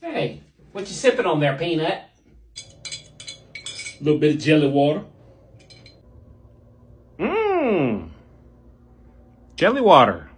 Hey, what you sipping on there, Peanut? A little bit of jelly water. Mmm. Jelly water.